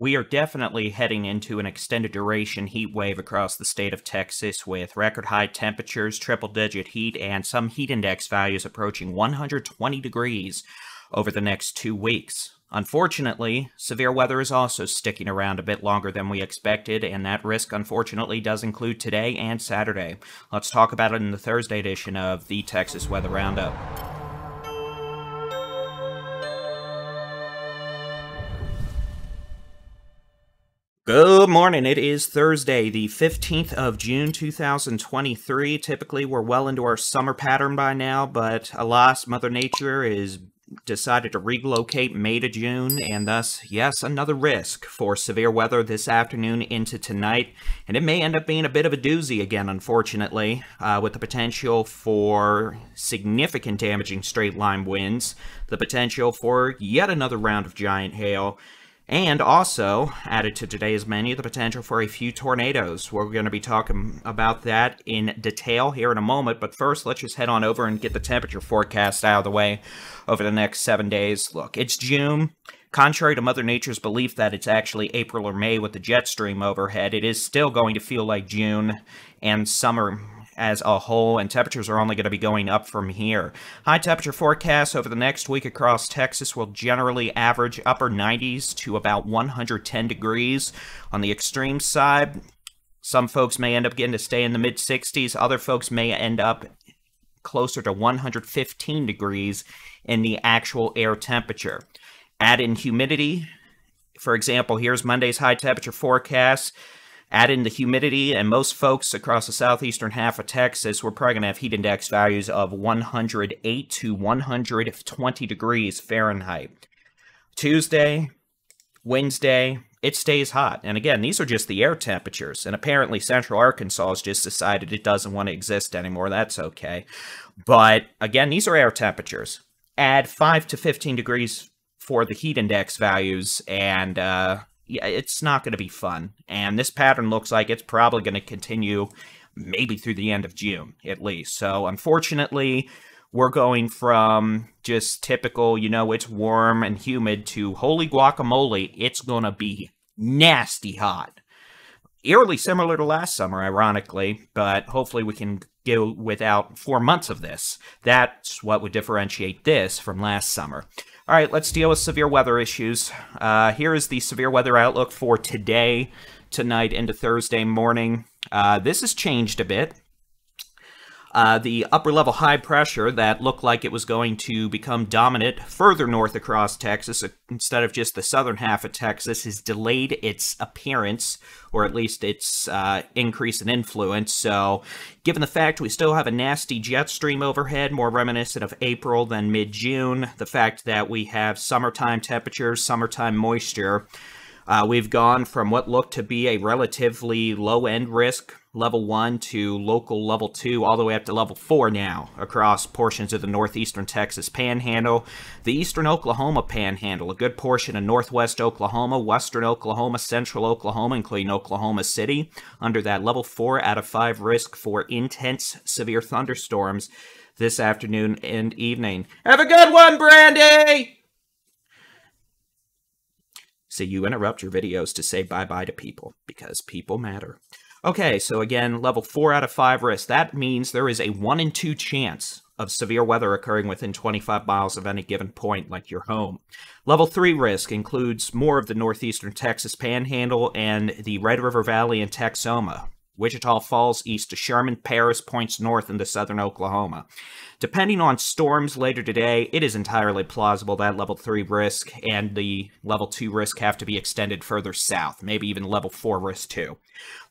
We are definitely heading into an extended duration heat wave across the state of Texas with record high temperatures, triple digit heat, and some heat index values approaching 120 degrees over the next two weeks. Unfortunately, severe weather is also sticking around a bit longer than we expected, and that risk unfortunately does include today and Saturday. Let's talk about it in the Thursday edition of the Texas Weather Roundup. Good morning. It is Thursday, the 15th of June, 2023. Typically, we're well into our summer pattern by now, but alas, Mother Nature is decided to relocate May to June, and thus, yes, another risk for severe weather this afternoon into tonight. And it may end up being a bit of a doozy again, unfortunately, uh, with the potential for significant damaging straight line winds, the potential for yet another round of giant hail, and also, added to today's menu, the potential for a few tornadoes. We're going to be talking about that in detail here in a moment, but first, let's just head on over and get the temperature forecast out of the way over the next seven days. Look, it's June. Contrary to Mother Nature's belief that it's actually April or May with the jet stream overhead, it is still going to feel like June and summer as a whole, and temperatures are only going to be going up from here. High temperature forecasts over the next week across Texas will generally average upper 90s to about 110 degrees. On the extreme side, some folks may end up getting to stay in the mid 60s, other folks may end up closer to 115 degrees in the actual air temperature. Add in humidity. For example, here's Monday's high temperature forecast. Add in the humidity, and most folks across the southeastern half of Texas, we're probably going to have heat index values of 108 to 120 degrees Fahrenheit. Tuesday, Wednesday, it stays hot. And again, these are just the air temperatures. And apparently, Central Arkansas has just decided it doesn't want to exist anymore. That's okay. But again, these are air temperatures. Add 5 to 15 degrees for the heat index values, and uh, yeah, it's not going to be fun. And this pattern looks like it's probably going to continue maybe through the end of June at least. So unfortunately, we're going from just typical, you know, it's warm and humid to holy guacamole, it's going to be nasty hot. Eerily similar to last summer, ironically, but hopefully we can go without four months of this. That's what would differentiate this from last summer. All right, let's deal with severe weather issues. Uh, here is the severe weather outlook for today, tonight, into Thursday morning. Uh, this has changed a bit. Uh, the upper level high pressure that looked like it was going to become dominant further north across Texas, uh, instead of just the southern half of Texas, has delayed its appearance, or at least its uh, increase in influence. So, given the fact we still have a nasty jet stream overhead, more reminiscent of April than mid June, the fact that we have summertime temperatures, summertime moisture, uh, we've gone from what looked to be a relatively low end risk level 1 to local level 2 all the way up to level 4 now across portions of the northeastern Texas panhandle, the eastern Oklahoma panhandle, a good portion of northwest Oklahoma, western Oklahoma, central Oklahoma, including Oklahoma City, under that level 4 out of 5 risk for intense severe thunderstorms this afternoon and evening. Have a good one, Brandy! So you interrupt your videos to say bye-bye to people because people matter. Okay, so again, level 4 out of 5 risk. That means there is a 1 in 2 chance of severe weather occurring within 25 miles of any given point, like your home. Level 3 risk includes more of the northeastern Texas panhandle and the Red River Valley and Texoma. Wichita Falls east to Sherman, Paris points north into southern Oklahoma. Depending on storms later today, it is entirely plausible that level 3 risk and the level 2 risk have to be extended further south, maybe even level 4 risk too.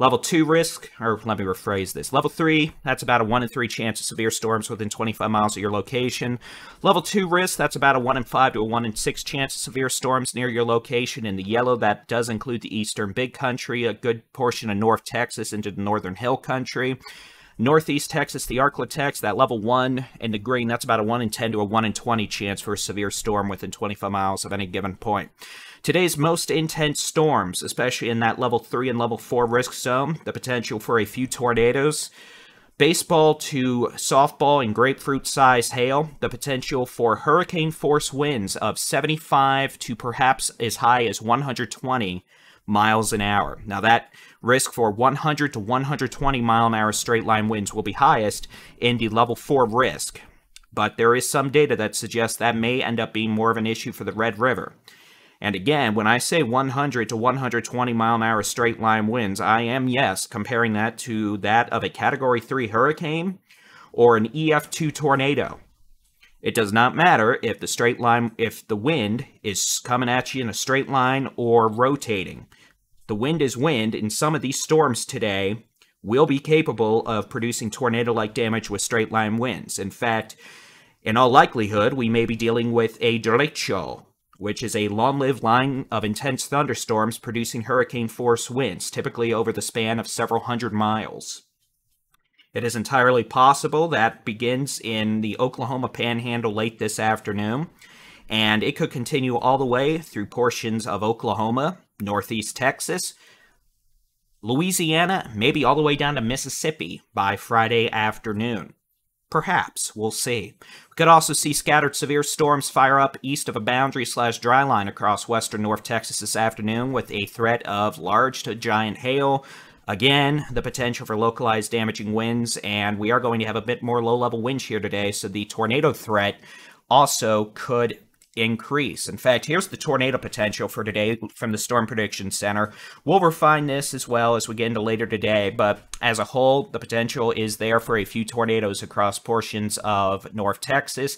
Level 2 risk, or let me rephrase this. Level 3, that's about a 1 in 3 chance of severe storms within 25 miles of your location. Level 2 risk, that's about a 1 in 5 to a 1 in 6 chance of severe storms near your location. In the yellow, that does include the eastern big country, a good portion of North Texas into the northern hill country. Northeast Texas, the Arklatex, that level 1, and the green, that's about a 1 in 10 to a 1 in 20 chance for a severe storm within 25 miles of any given point. Today's most intense storms, especially in that level 3 and level 4 risk zone, the potential for a few tornadoes, Baseball to softball and grapefruit sized hail, the potential for hurricane force winds of 75 to perhaps as high as 120 miles an hour. Now, that risk for 100 to 120 mile an hour straight line winds will be highest in the level 4 risk, but there is some data that suggests that may end up being more of an issue for the Red River. And again, when I say 100 to 120 mile an hour straight line winds, I am, yes, comparing that to that of a Category 3 hurricane or an EF2 tornado. It does not matter if the straight line, if the wind is coming at you in a straight line or rotating. The wind is wind, and some of these storms today will be capable of producing tornado-like damage with straight line winds. In fact, in all likelihood, we may be dealing with a derecho, which is a long-lived line of intense thunderstorms producing hurricane-force winds, typically over the span of several hundred miles. It is entirely possible that begins in the Oklahoma Panhandle late this afternoon, and it could continue all the way through portions of Oklahoma, northeast Texas, Louisiana, maybe all the way down to Mississippi by Friday afternoon. Perhaps. We'll see. We could also see scattered severe storms fire up east of a boundary slash dry line across western North Texas this afternoon with a threat of large to giant hail. Again, the potential for localized damaging winds, and we are going to have a bit more low level wind shear today, so the tornado threat also could increase. In fact, here's the tornado potential for today from the Storm Prediction Center. We'll refine this as well as we get into later today, but as a whole, the potential is there for a few tornadoes across portions of North Texas.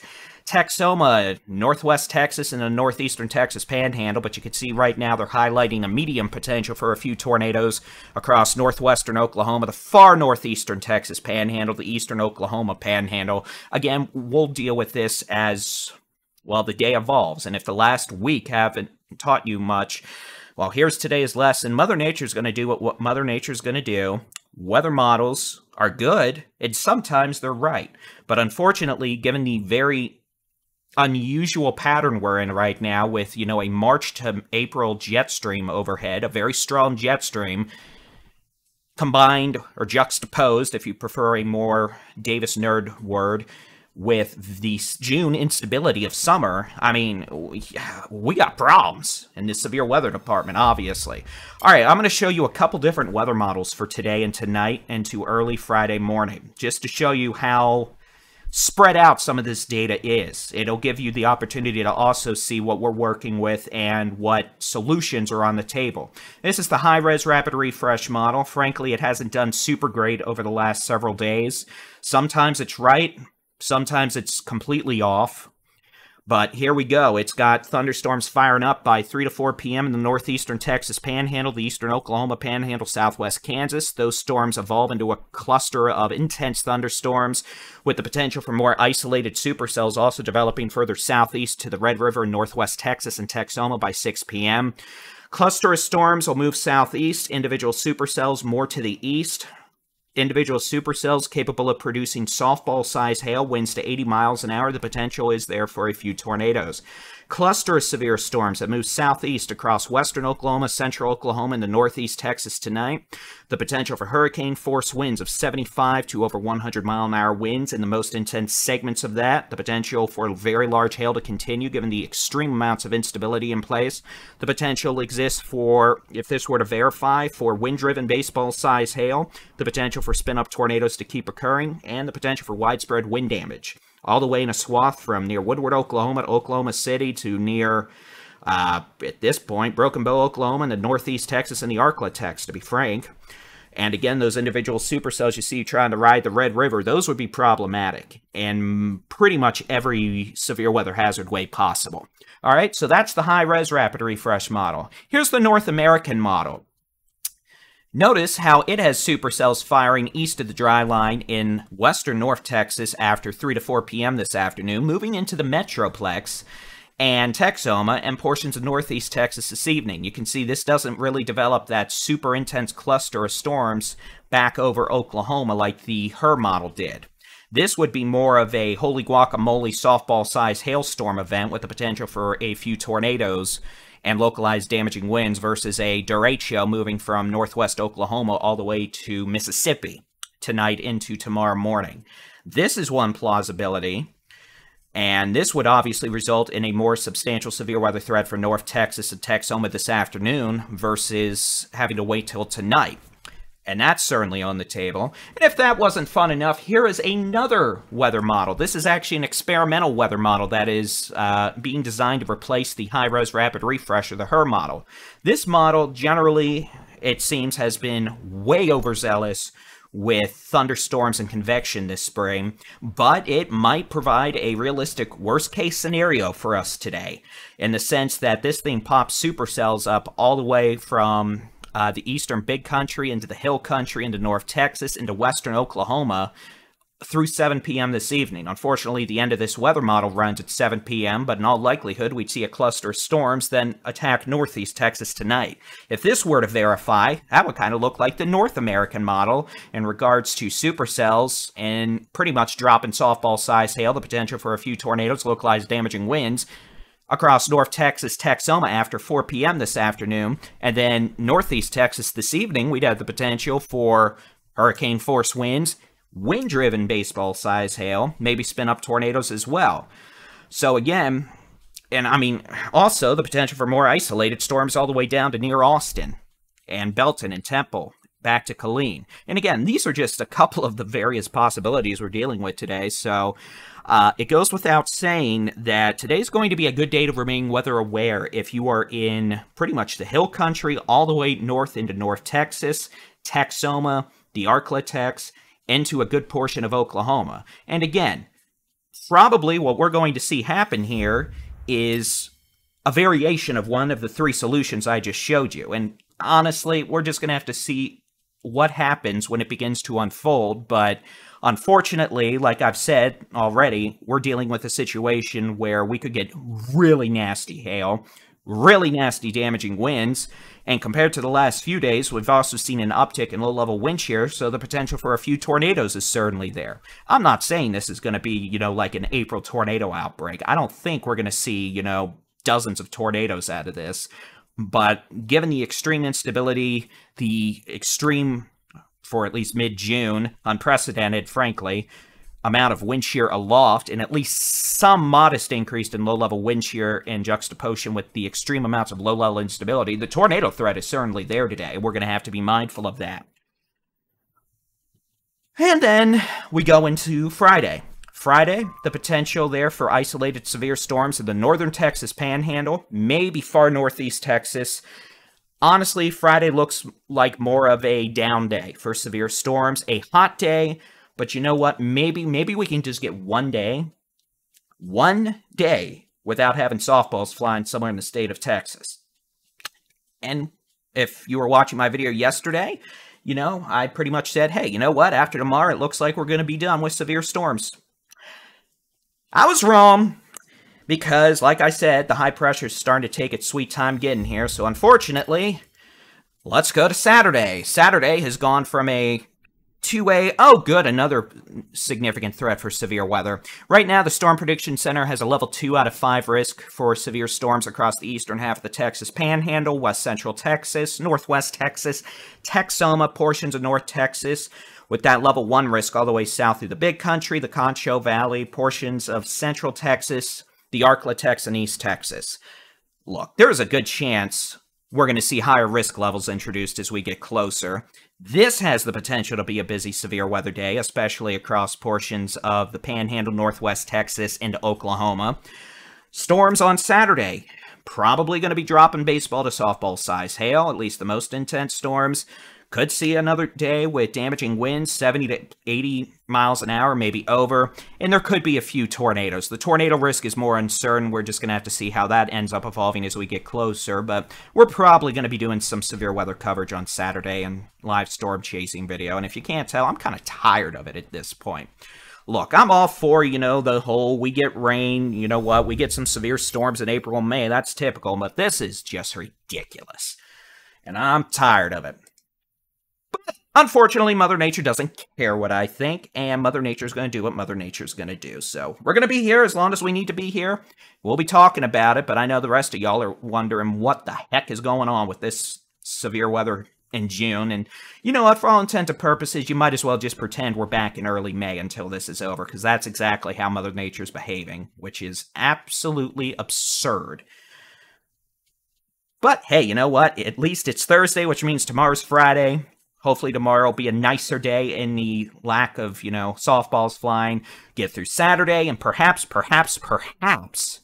Texoma, northwest Texas, and the northeastern Texas panhandle, but you can see right now they're highlighting a medium potential for a few tornadoes across northwestern Oklahoma, the far northeastern Texas panhandle, the eastern Oklahoma panhandle. Again, we'll deal with this as well, the day evolves. And if the last week haven't taught you much, well, here's today's lesson. Mother Nature's going to do what, what Mother Nature's going to do. Weather models are good, and sometimes they're right. But unfortunately, given the very unusual pattern we're in right now with, you know, a March to April jet stream overhead, a very strong jet stream, combined or juxtaposed, if you prefer a more Davis nerd word, with the June instability of summer, I mean, we got problems in the severe weather department, obviously. All right, I'm going to show you a couple different weather models for today and tonight and to early Friday morning, just to show you how spread out some of this data is. It'll give you the opportunity to also see what we're working with and what solutions are on the table. This is the high-res rapid refresh model. Frankly, it hasn't done super great over the last several days. Sometimes it's right, Sometimes it's completely off. But here we go. It's got thunderstorms firing up by 3 to 4 p.m. in the northeastern Texas panhandle, the eastern Oklahoma panhandle, southwest Kansas. Those storms evolve into a cluster of intense thunderstorms with the potential for more isolated supercells also developing further southeast to the Red River in northwest Texas and Texoma by 6 p.m. Cluster of storms will move southeast, individual supercells more to the east individual supercells capable of producing softball-sized hail winds to 80 miles an hour. The potential is there for a few tornadoes cluster of severe storms that move southeast across western Oklahoma, central Oklahoma, and the northeast Texas tonight. The potential for hurricane force winds of 75 to over 100 mile an hour winds in the most intense segments of that. The potential for very large hail to continue given the extreme amounts of instability in place. The potential exists for, if this were to verify, for wind driven baseball size hail. The potential for spin up tornadoes to keep occurring. And the potential for widespread wind damage all the way in a swath from near Woodward, Oklahoma to Oklahoma City to near, uh, at this point, Broken Bow, Oklahoma, and the northeast Texas and the Arklatex, to be frank. And again, those individual supercells you see trying to ride the Red River, those would be problematic in pretty much every severe weather hazard way possible. All right, so that's the high-res rapid refresh model. Here's the North American model. Notice how it has supercells firing east of the dry line in western North Texas after 3 to 4 p.m. this afternoon, moving into the Metroplex and Texoma and portions of northeast Texas this evening. You can see this doesn't really develop that super intense cluster of storms back over Oklahoma like the HRRR model did. This would be more of a holy guacamole softball-sized hailstorm event with the potential for a few tornadoes and localized damaging winds versus a derecho moving from northwest Oklahoma all the way to Mississippi. tonight into tomorrow morning. This is one plausibility. And this would obviously result in a more substantial severe weather threat for North Texas and Texoma this afternoon versus having to wait till tonight. And that's certainly on the table. And if that wasn't fun enough, here is another weather model. This is actually an experimental weather model that is uh, being designed to replace the high-res rapid refresh or the HRRR model. This model generally, it seems, has been way overzealous with thunderstorms and convection this spring, but it might provide a realistic worst case scenario for us today in the sense that this thing pops supercells up all the way from uh, the eastern big country into the hill country into North Texas into western Oklahoma through 7 p.m. this evening. Unfortunately, the end of this weather model runs at 7 p.m., but in all likelihood, we'd see a cluster of storms then attack northeast Texas tonight. If this were to verify, that would kind of look like the North American model in regards to supercells and pretty much dropping softball size hail, the potential for a few tornadoes, localized damaging winds, across North Texas, Texoma after 4 p.m. this afternoon, and then Northeast Texas this evening, we'd have the potential for hurricane force winds, wind driven baseball size hail, maybe spin up tornadoes as well. So, again, and I mean, also the potential for more isolated storms all the way down to near Austin and Belton and Temple, back to Killeen. And again, these are just a couple of the various possibilities we're dealing with today. So uh, it goes without saying that today's going to be a good day to remain weather aware if you are in pretty much the hill country all the way north into North Texas, Texoma, the Arklatex, into a good portion of Oklahoma. And again, probably what we're going to see happen here is a variation of one of the three solutions I just showed you. And honestly, we're just going to have to see what happens when it begins to unfold. But Unfortunately, like I've said already, we're dealing with a situation where we could get really nasty hail, really nasty damaging winds, and compared to the last few days, we've also seen an uptick in low-level wind shear, so the potential for a few tornadoes is certainly there. I'm not saying this is going to be, you know, like an April tornado outbreak. I don't think we're going to see, you know, dozens of tornadoes out of this. But given the extreme instability, the extreme for at least mid June, unprecedented, frankly, amount of wind shear aloft, and at least some modest increase in low level wind shear in juxtaposition with the extreme amounts of low level instability. The tornado threat is certainly there today. We're going to have to be mindful of that. And then we go into Friday. Friday, the potential there for isolated severe storms in the northern Texas panhandle, maybe far northeast Texas, Honestly, Friday looks like more of a down day for severe storms, a hot day, but you know what? Maybe maybe we can just get one day, one day without having softballs flying somewhere in the state of Texas. And if you were watching my video yesterday, you know, I pretty much said, hey, you know what? After tomorrow, it looks like we're going to be done with severe storms. I was wrong because, like I said, the high pressure is starting to take its sweet time getting here. So, unfortunately, let's go to Saturday. Saturday has gone from a 2A, oh good, another significant threat for severe weather. Right now, the Storm Prediction Center has a level 2 out of 5 risk for severe storms across the eastern half of the Texas Panhandle, west central Texas, northwest Texas, Texoma, portions of North Texas, with that level 1 risk all the way south through the Big Country, the Concho Valley, portions of central Texas, the Arklatex and East Texas. Look, there is a good chance we're going to see higher risk levels introduced as we get closer. This has the potential to be a busy severe weather day, especially across portions of the panhandle northwest Texas into Oklahoma. Storms on Saturday. Probably going to be dropping baseball to softball size hail, at least the most intense storms. Could see another day with damaging winds, 70 to 80 miles an hour, maybe over. And there could be a few tornadoes. The tornado risk is more uncertain. We're just going to have to see how that ends up evolving as we get closer. But we're probably going to be doing some severe weather coverage on Saturday and live storm chasing video. And if you can't tell, I'm kind of tired of it at this point look, I'm all for, you know, the whole we get rain, you know what, we get some severe storms in April and May. That's typical, but this is just ridiculous. And I'm tired of it. Unfortunately, Mother Nature doesn't care what I think, and Mother Nature's going to do what Mother Nature's going to do. So we're going to be here as long as we need to be here. We'll be talking about it, but I know the rest of y'all are wondering what the heck is going on with this severe weather in June. And you know what? For all intent and purposes, you might as well just pretend we're back in early May until this is over, because that's exactly how Mother Nature's behaving, which is absolutely absurd. But hey, you know what? At least it's Thursday, which means tomorrow's Friday. Hopefully tomorrow will be a nicer day in the lack of, you know, softballs flying. Get through Saturday, and perhaps, perhaps, perhaps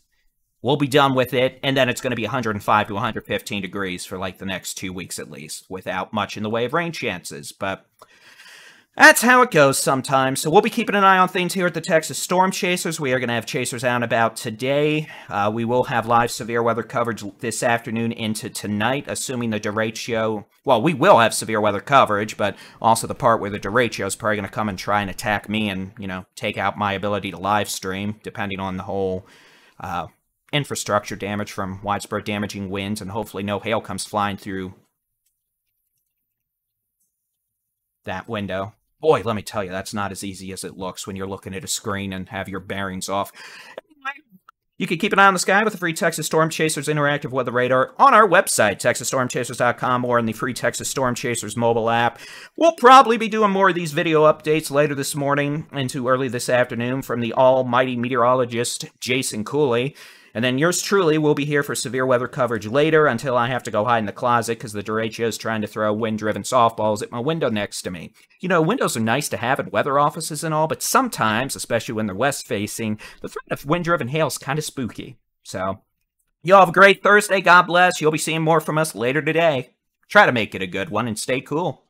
we'll be done with it. And then it's going to be 105 to 115 degrees for like the next two weeks at least, without much in the way of rain chances. But that's how it goes sometimes. So we'll be keeping an eye on things here at the Texas Storm Chasers. We are going to have chasers out about today. Uh, we will have live severe weather coverage this afternoon into tonight, assuming the derecho. Well, we will have severe weather coverage, but also the part where the derecho is probably going to come and try and attack me and, you know, take out my ability to live stream, depending on the whole uh, infrastructure damage from widespread damaging winds, and hopefully no hail comes flying through that window. Boy, let me tell you, that's not as easy as it looks when you're looking at a screen and have your bearings off. You can keep an eye on the sky with the free Texas Storm Chasers interactive weather radar on our website, texasstormchasers.com, or in the free Texas Storm Chasers mobile app. We'll probably be doing more of these video updates later this morning into early this afternoon from the almighty meteorologist Jason Cooley. And then yours truly will be here for severe weather coverage later until I have to go hide in the closet because the derecho is trying to throw wind-driven softballs at my window next to me. You know, windows are nice to have in weather offices and all, but sometimes, especially when they're west-facing, the threat of wind-driven hail is kind of spooky. So, y'all have a great Thursday. God bless. You'll be seeing more from us later today. Try to make it a good one and stay cool.